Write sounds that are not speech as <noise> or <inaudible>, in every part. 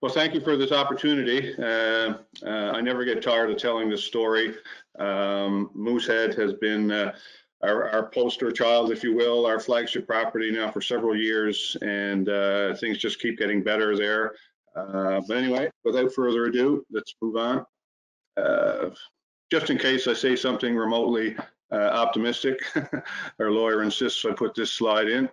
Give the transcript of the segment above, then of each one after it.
Well, thank you for this opportunity. Uh, uh, I never get tired of telling this story. Um, Moosehead has been uh, our, our, poster child, if you will, our flagship property now for several years, and uh, things just keep getting better there. Uh, but anyway, without further ado, let's move on. Uh, just in case I say something remotely optimistic, <laughs> our lawyer insists I put this slide in.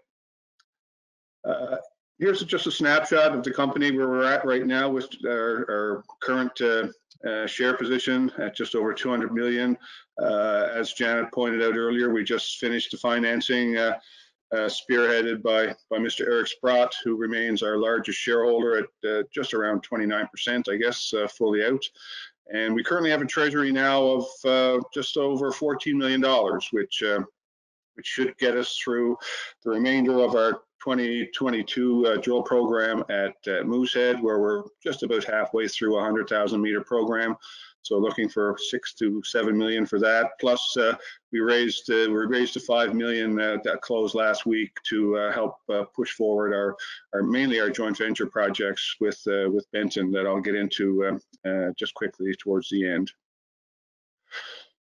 Here's just a snapshot of the company where we're at right now with our, our current uh, uh, share position at just over 200 million. Uh, as Janet pointed out earlier, we just finished the financing uh, uh, spearheaded by, by Mr. Eric Sprott, who remains our largest shareholder at uh, just around 29%, I guess, fully out. And we currently have a treasury now of just over $14 million, which which should get us through the remainder of our 2022 uh, drill program at uh, Moosehead, where we're just about halfway through a 100,000 meter program. So looking for six to seven million for that. Plus, uh, we raised uh, we raised to five million uh, that closed last week to uh, help push forward our, our mainly our joint venture projects with with Benton that I'll get into just quickly towards the end.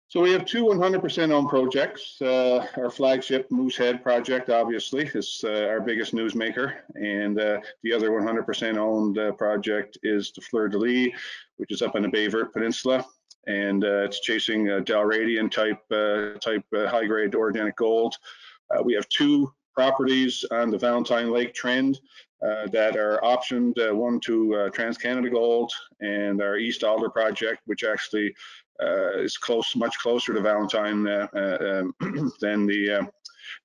So we have two 100% owned projects. Uh, our flagship Moosehead project, obviously, is uh, our biggest newsmaker, and uh, the other 100% owned uh, project is the Fleur de Lis, which is up on the Baie Verte Peninsula, and uh, it's chasing uh, Dalradian type type high-grade orogenic gold. we have two properties on the Valentine Lake Trend that are optioned, one to TransCanada Gold and our East Alder project, which actually uh, is close, much closer to Valentine uh, uh, um, <clears throat> than the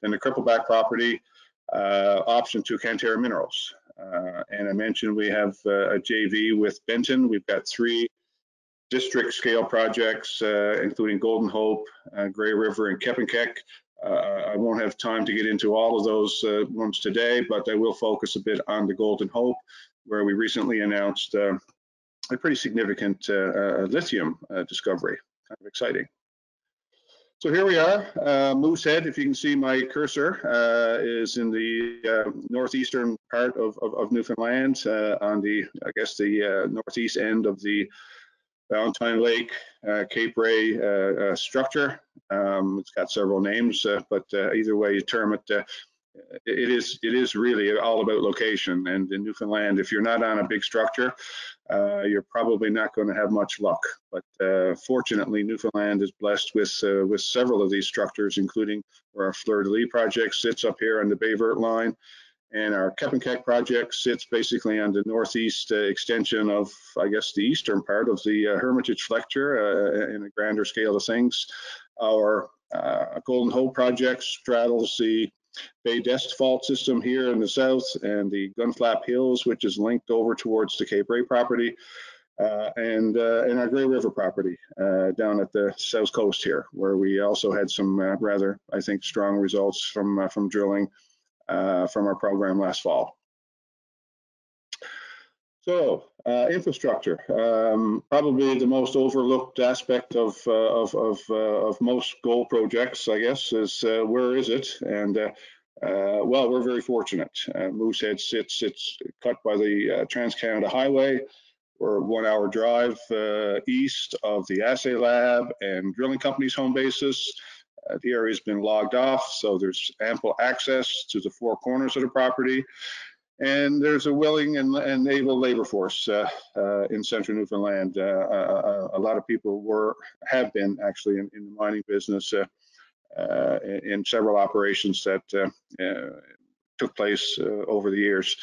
than the Crippleback property option to Canterra Minerals. and I mentioned we have a JV with Benton. We've got three district scale projects, uh, including Golden Hope, uh, Grey River, and Kepenkeck. Uh, I won't have time to get into all of those ones today, but I will focus a bit on the Golden Hope, where we recently announced a pretty significant uh, uh, lithium uh, discovery. Kind of exciting. So here we are, uh, Moosehead, if you can see my cursor, uh, is in the uh, northeastern part of, of, of Newfoundland on the, I guess, the northeast end of the Valentine Lake Cape Ray structure. Um, it's got several names, but either way you term it, it is it is really all about location. And in Newfoundland, if you're not on a big structure, uh, you're probably not going to have much luck. But uh, fortunately, Newfoundland is blessed with uh, with several of these structures, including where our Fleur de Lis project sits up here on the Baie Verte line. And our Kepenkeck project sits basically on the northeast uh, extension of, I guess, the eastern part of the uh, Hermitage Flexure uh, in a grander scale of things. Our Golden Hope project straddles the Baie d'Est fault system here in the south and the Gunflap Hills, which is linked over towards the Cape Ray property. Uh, and uh, and our Grey River property uh, down at the south coast here, where we also had some uh, rather, I think, strong results from uh, from drilling uh, from our program last fall. So infrastructure, um, probably the most overlooked aspect of of of, of most gold projects, I guess, is where is it? And uh, well, we're very fortunate. Uh, Moosehead sits, it's cut by the uh, Trans-Canada Highway. We're one hour drive uh, east of the assay lab and drilling company's home bases. Uh, the area's been logged off, so there's ample access to the four corners of the property. And there's a willing and, and able labor force uh, in central Newfoundland. a lot of people were have been actually in, in the mining business uh, in several operations that uh, uh, took place over the years.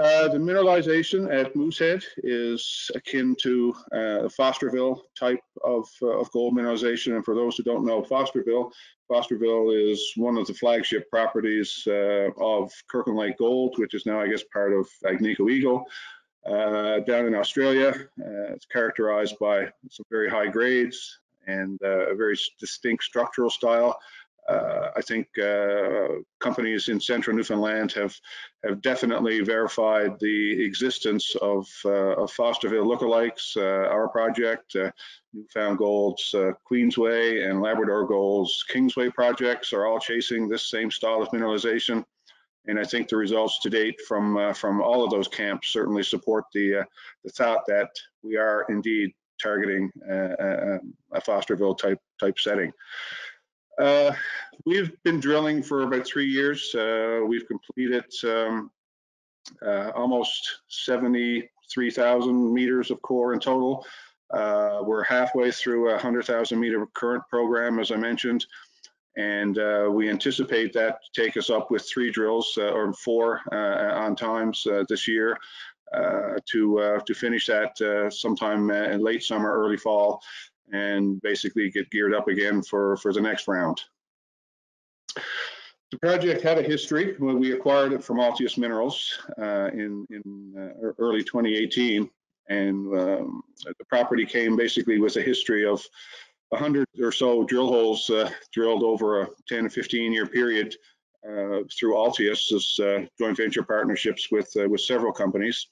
Uh, the mineralization at Moosehead is akin to uh, Fosterville type of, uh, of gold mineralization. And for those who don't know Fosterville, Fosterville is one of the flagship properties of Kirkland Lake Gold, which is now, I guess, part of Agnico Eagle. down in Australia, it's characterized by some very high grades, and uh, a very distinct structural style. Uh, I think uh, companies in central Newfoundland have have definitely verified the existence of, uh, of Fosterville lookalikes. Our project, New Found Gold's Queensway and Labrador Gold's Kingsway projects are all chasing this same style of mineralization. And I think the results to date from uh, from all of those camps certainly support the uh, the thought that we are indeed targeting uh, a Fosterville type type setting. Uh, we've been drilling for about three years. Uh, we've completed um, uh, almost 73,000 meters of core in total. Uh, we're halfway through a 100,000 meter current program, as I mentioned, and uh, we anticipate that to take us up with three drills uh, or four on times this year. to to finish that sometime in late summer, early fall, and basically get geared up again for, for the next round. The project had a history when we acquired it from Altius Minerals uh, in, in uh, early 2018. And um, the property came basically with a history of 100 or so drill holes uh, drilled over a 10 to 15 year period uh, through Altius's uh, joint venture partnerships with, uh, with several companies.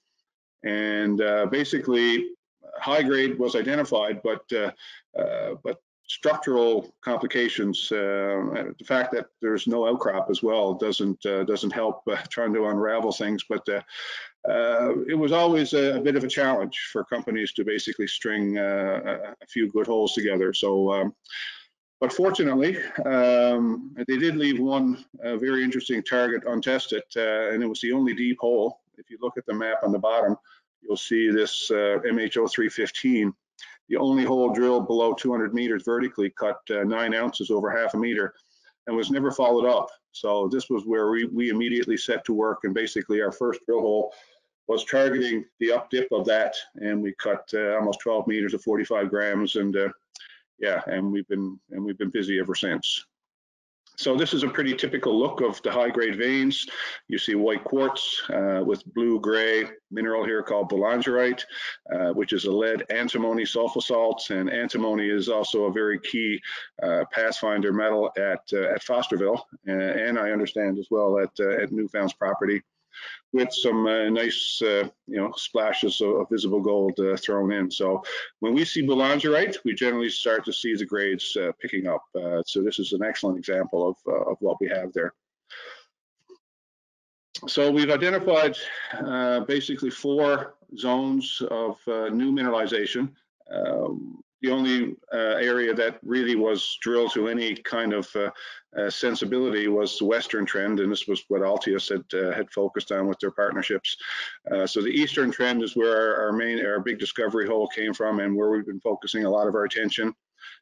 And basically, high grade was identified, but uh, uh, but structural complications, uh, the fact that there's no outcrop as well doesn't doesn't help trying to unravel things. But it was always a, bit of a challenge for companies to basically string a few good holes together. So. Um, but fortunately, um, they did leave one uh, very interesting target untested, uh, and it was the only deep hole. If you look at the map on the bottom, you'll see this uh, MHO 315. The only hole drilled below 200 meters vertically cut uh, nine ounces over half a meter and was never followed up. So this was where we, we immediately set to work and basically our first drill hole was targeting the up dip of that and we cut uh, almost 12 meters of 45 grams and uh, yeah and we've been and we've been busy ever since. So this is a pretty typical look of the high grade veins. You see white quartz uh, with blue gray mineral here called boulangerite, uh, which is a lead antimony sulfosalt. And antimony is also a very key uh, pathfinder metal at, uh, at Fosterville. and I understand as well at, uh, at New Found's property with some uh, nice, uh, you know, splashes of, of visible gold uh, thrown in. So when we see boulangerite, we generally start to see the grades uh, picking up. Uh, so this is an excellent example of, uh, of what we have there. So we've identified basically four zones of new mineralization. Um, the only uh, area that really was drilled to any kind of uh, uh, sensibility was the western trend, and this was what Altius had uh, had focused on with their partnerships. Uh, so the eastern trend is where our, our, main, our big discovery hole came from, and where we've been focusing a lot of our attention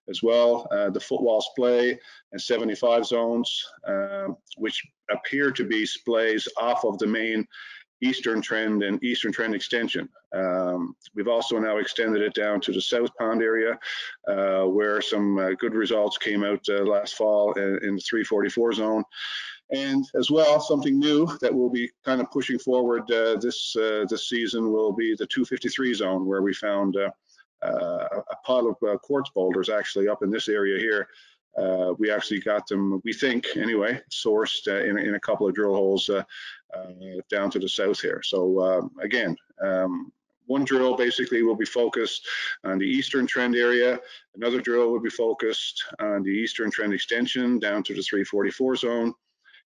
as well. Uh, the footwall splay and 75 zones, which appear to be splays off of the main eastern trend and eastern trend extension. Um, we've also now extended it down to the South Pond area, uh, where some uh, good results came out uh, last fall in, in, the 344 zone. And as well, something new that we'll be kind of pushing forward uh, this uh, this season will be the 253 zone, where we found uh, a pile of quartz boulders actually up in this area here uh, we actually got them, we think anyway, sourced uh, in, in, a couple of drill holes uh, uh down to the south here. So um, again, um, one drill basically will be focused on the eastern trend area. Another drill will be focused on the eastern trend extension down to the 344 zone.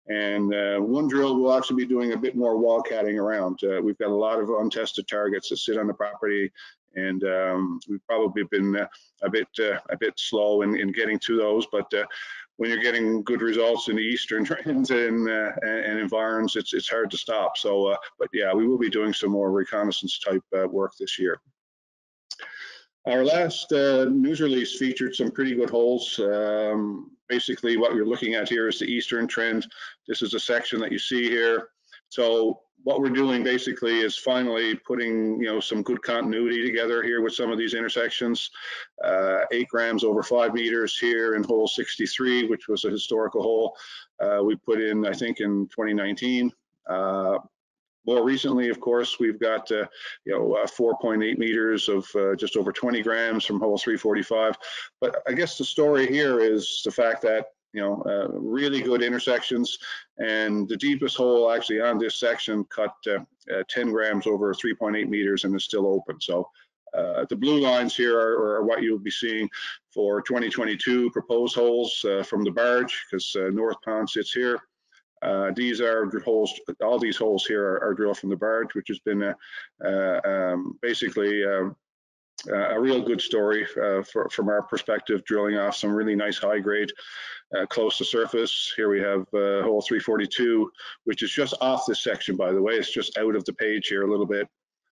And uh, one drill will actually be doing a bit more wildcatting around. Uh, we've got a lot of untested targets that sit on the property and um, we've probably been uh, a bit uh, a bit slow in, in getting to those. But uh, when you're getting good results in the eastern <laughs> trends and uh, and environs, it's it's hard to stop. So, uh, but yeah, we will be doing some more reconnaissance type uh, work this year. Our last news release featured some pretty good holes. Um, basically, what you're looking at here is the eastern trend. This is a section that you see here. So what we're doing basically is finally putting you know some good continuity together here with some of these intersections. Uh, eight grams over five meters here in hole 63, which was a historical hole uh, we put in I think in 2019. Uh, more recently, of course, we've got uh, you know uh, 4.8 meters of uh, just over 20 grams from hole 345. But I guess the story here is the fact that you know, uh, really good intersections. And the deepest hole actually on this section cut uh, uh, 10 grams over 3.8 meters and is still open. So uh, the blue lines here are, are, what you'll be seeing for 2022 proposed holes uh, from the barge because uh, North Pond sits here. These are holes, all these holes here are, are drilled from the barge, which has been um, basically a real good story uh, for, from our perspective, drilling off some really nice high grade uh, close to surface. Here we have uh, hole 342, which is just off this section, by the way. It's just out of the page here a little bit,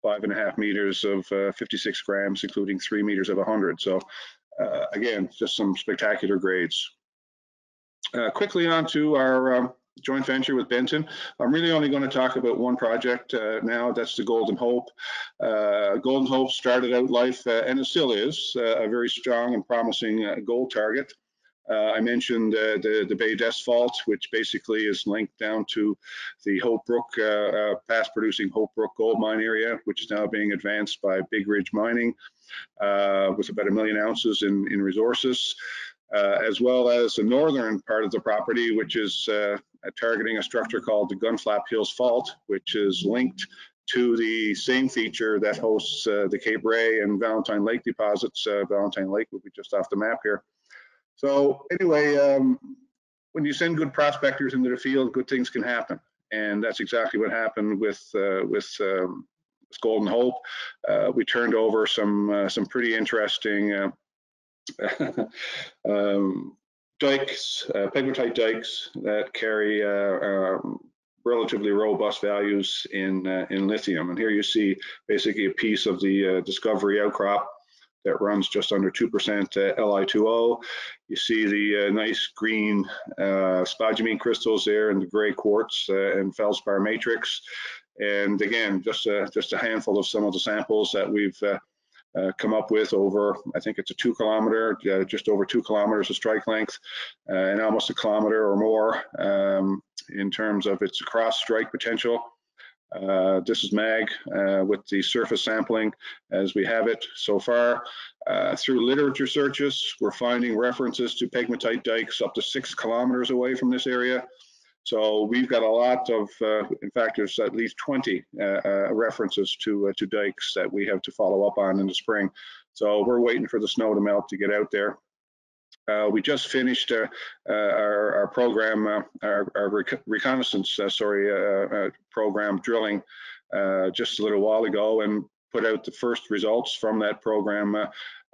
five and a half meters of uh, 56 grams, including three meters of 100. So uh, again, just some spectacular grades. Uh, quickly on to our um, joint venture with Benton. I'm really only going to talk about one project uh, now. That's the Golden Hope. Uh, Golden Hope started out life, uh, and it still is, uh, a very strong and promising uh, gold target. Uh, I mentioned the, the Bay d'Est Fault, which basically is linked down to the Hope Brook, past producing Hope Brook gold mine area, which is now being advanced by Big Ridge Mining with about a million ounces in, in resources. Uh, as well as the northern part of the property, which is uh, targeting a structure called the Gunflap Hills Fault, which is linked to the same feature that hosts uh, the Cape Ray and Valentine Lake deposits. Uh, Valentine Lake would be just off the map here. So anyway, um, when you send good prospectors into the field, good things can happen. And that's exactly what happened with uh, with um, Golden Hope. Uh, we turned over some some pretty interesting <laughs> um, dikes, uh, pegmatite dikes that carry uh, um, relatively robust values in uh, in lithium. And here you see basically a piece of the uh, discovery outcrop that runs just under 2% uh, Li2O. You see the uh, nice green spodumene crystals there and the gray quartz and feldspar matrix. And again, just a, just a handful of some of the samples that we've uh, come up with over, I think it's a two kilometer, uh, just over two kilometers of strike length, uh, and almost a kilometer or more um, in terms of its cross strike potential. Uh, this is MAG uh, with the surface sampling as we have it so far. Uh, through literature searches, we're finding references to pegmatite dikes up to six kilometers away from this area. So we've got a lot of, uh, in fact, there's at least 20 uh, uh, references to uh, to dikes that we have to follow up on in the spring. So we're waiting for the snow to melt to get out there. Uh, we just finished uh, our, our, program, our, our rec reconnaissance, sorry, program drilling just a little while ago and put out the first results from that program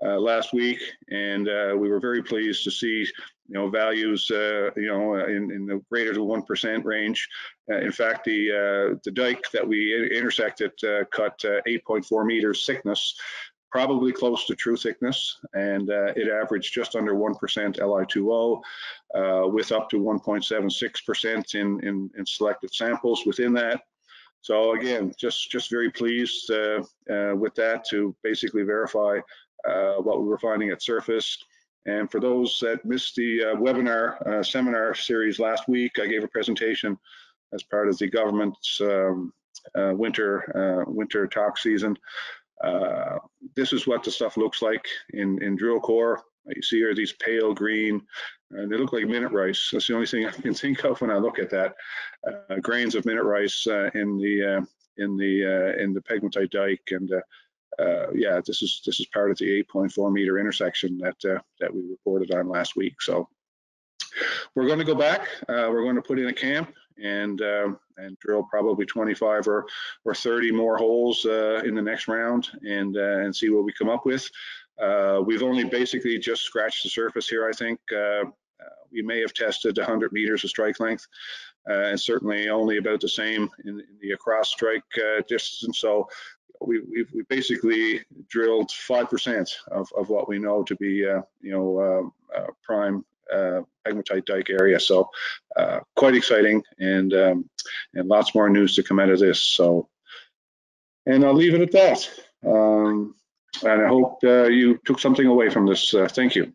last week. And we were very pleased to see you know, values, uh, you know, in, in, the greater than 1% range. Uh, in fact, the uh, the dike that we intersected uh, cut uh, 8.4 meters thickness, probably close to true thickness, and uh, it averaged just under 1% Li2O, with up to 1.76% in, in, in selected samples within that. So again, just just very pleased with that to basically verify what we were finding at surface. And for those that missed the uh, webinar uh, seminar series last week, I gave a presentation as part of the government's um, uh, winter uh, winter talk season. Uh, this is what the stuff looks like in, in drill core. You see here these pale green, and they look like minute rice. That's the only thing I can think of when I look at that. Uh, grains of minute rice in the in the in the pegmatite dike, and uh, yeah, this is this is part of the 8.4 meter intersection that uh, that we reported on last week. So we're going to go back. Uh, we're going to put in a camp and um, and drill probably 25 or or 30 more holes uh, in the next round and uh, and see what we come up with. Uh, we've only basically just scratched the surface here. I think we may have tested 100 meters of strike length. Uh, and certainly only about the same in, in the across strike uh, distance. So we, we've, we basically drilled 5% of, of what we know to be, uh, you know, uh, uh, prime uh, pegmatite dike area. So uh, quite exciting and, um, and lots more news to come out of this. So, and I'll leave it at that. Um, and I hope uh, you took something away from this. thank you.